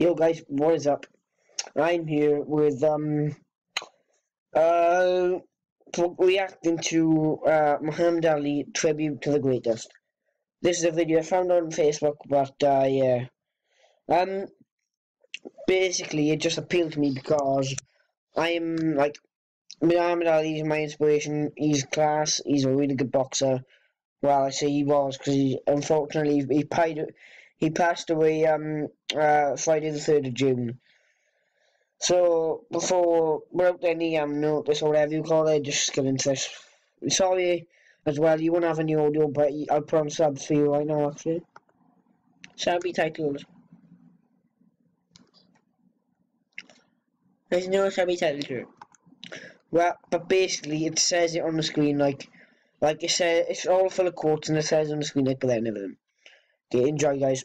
Yo guys, what is up? I'm here with um uh reacting to uh Muhammad Ali tribute to the greatest. This is a video I found on Facebook, but uh yeah. Um basically it just appealed to me because I'm like Muhammad Ali is my inspiration. He's class. He's a really good boxer. Well, I say he was because he unfortunately he paid he passed away um uh Friday the third of June. So before without any um notice or whatever you call it, just get into this. Sorry as well, you won't have any audio, but I'll put on subs for you right now actually. Shall be titled. There's no titled here. Well, but basically it says it on the screen like like it says it's all full of quotes and it says on the screen like the end of them. Okay, enjoy, guys.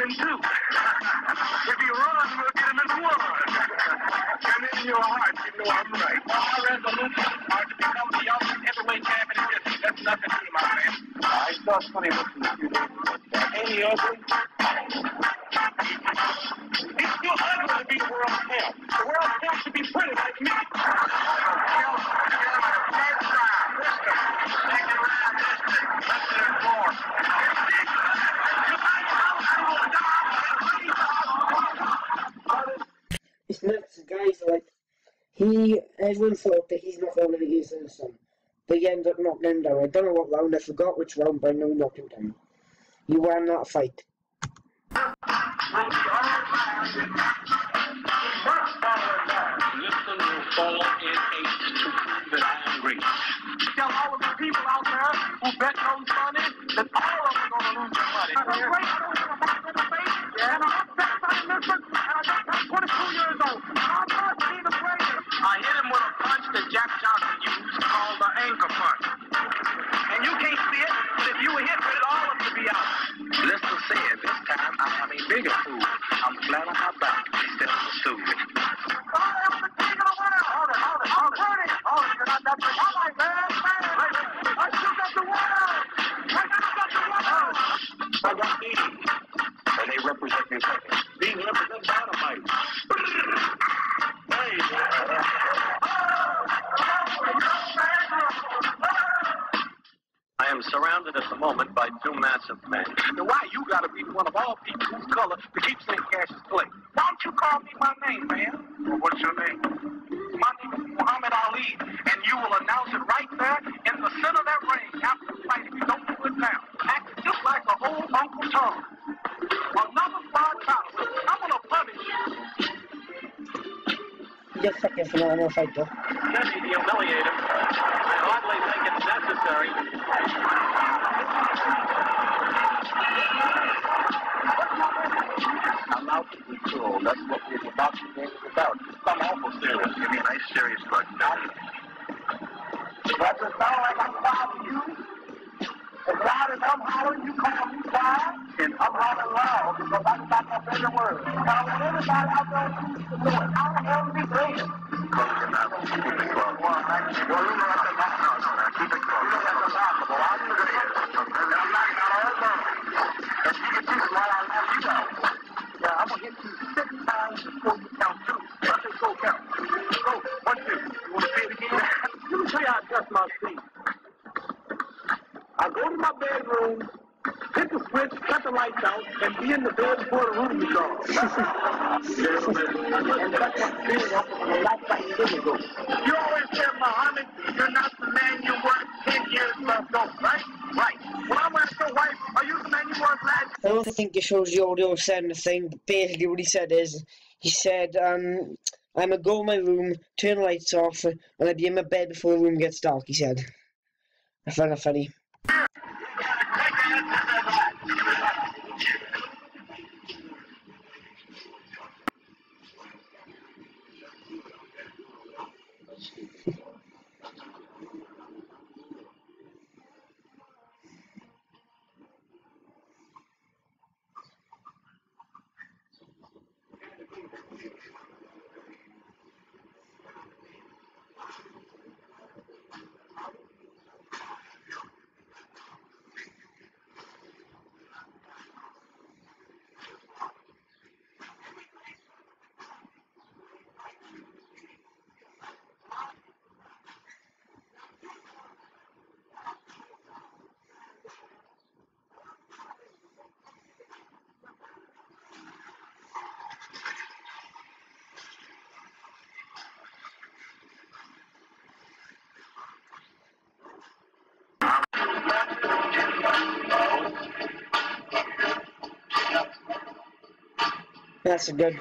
him in two. if he runs, we'll get him in one. and in your heart, you know I'm right. My resolution are to become the ultimate heavyweight champion in history. That's nothing to my man. I saw Sonny looking he, everyone thought that he's not to be his son, but he ended up knocking him down. I don't know what round. I forgot which round, but I know he knocked him down. He won that fight. Fall in to prove that I am great. Tell all of the people out there who bet on that all of represent your second. These represent dynamite. Hey, I am surrounded at the moment by two massive men. Now, why you gotta be one of all people whose color to keep Just second for normal fight though. Jesse, the humiliator. I hardly think it's necessary. I'm out to be cool. That's what this boxing game is about. I'm awful serious. Give me a nice serious look. Does it sound like I'm following you? As loud as I'm hollering, you call me quiet, and I'm hollering loud because I stop up every word. Now, when anybody out there to do it, how the hell do we bring it? Close your mouth. Keep it close. Well, you know that's a no, no, no, keep it and be in the bed before the room is gone. and that's what feeling after a lifetime ago. You always said, Muhammad, you're not the man you were 10 years ago, right? Right. Well, I'm ask wife, are you the man you were last I don't think it shows the audio saying the thing, but basically what he said is, he said, um, I'm gonna go in my room, turn the lights off, and I'll be in my bed before the room gets dark, he said. I found that funny. That's a good.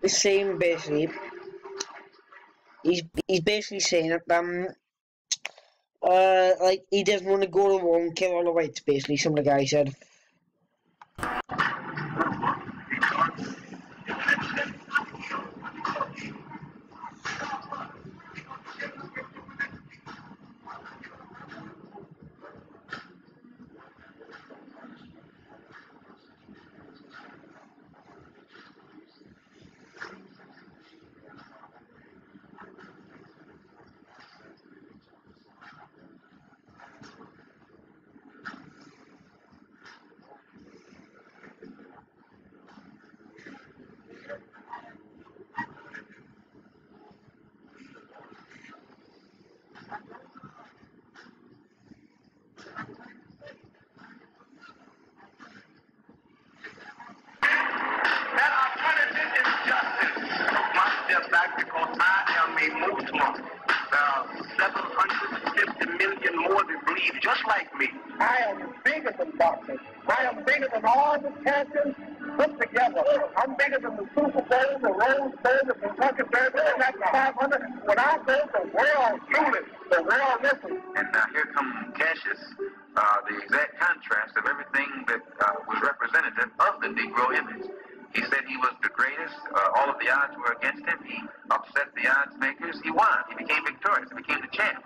The same basically. He's he's basically saying that um uh like he doesn't want to go to war and kill all the whites basically. Some of the guy said. I am bigger than all the champions put together. I'm bigger than the Super Bowl, the Rose Bowl, the Kentucky Derby, and that's 500. When I go, the world truly, the world listens. And now here come Cassius, uh, the exact contrast of everything that uh, was representative of the Negro image. He said he was the greatest. Uh, all of the odds were against him. He upset the odds makers. He won. He became victorious. He became the champ.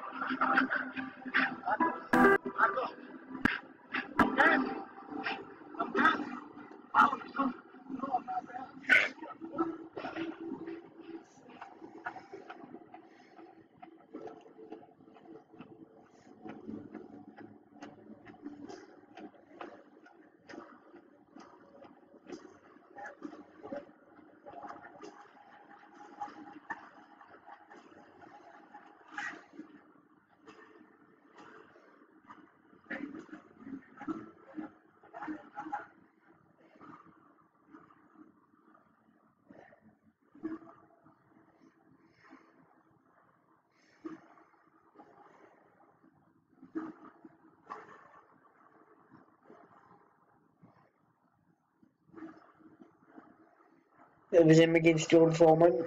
It was him against John Foreman.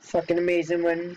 Fucking amazing when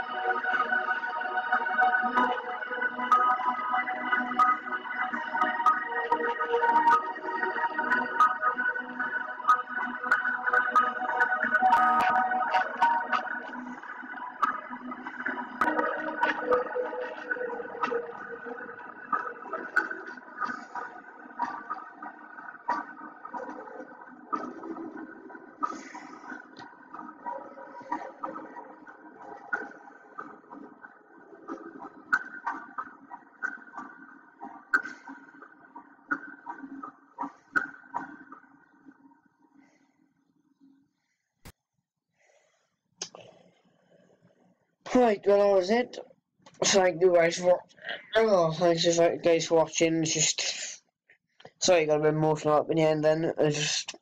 Right, well that was it. Thank you guys for oh thanks you guys for watching. It's just sorry got a bit emotional up in the end then. It's just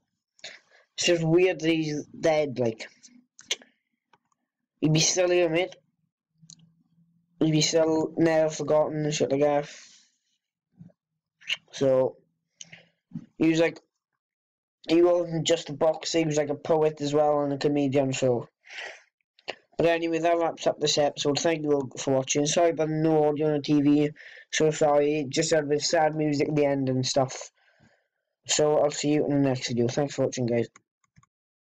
it's just weird that he's dead, like he'd be still here, mate. He'd be still never forgotten and shit like that. So he was like he wasn't just a boxer, he was like a poet as well and a comedian, so but anyway, that wraps up this episode. Thank you all for watching. Sorry about no audio on the TV. So sorry, just had a bit sad music at the end and stuff. So I'll see you in the next video. Thanks for watching, guys.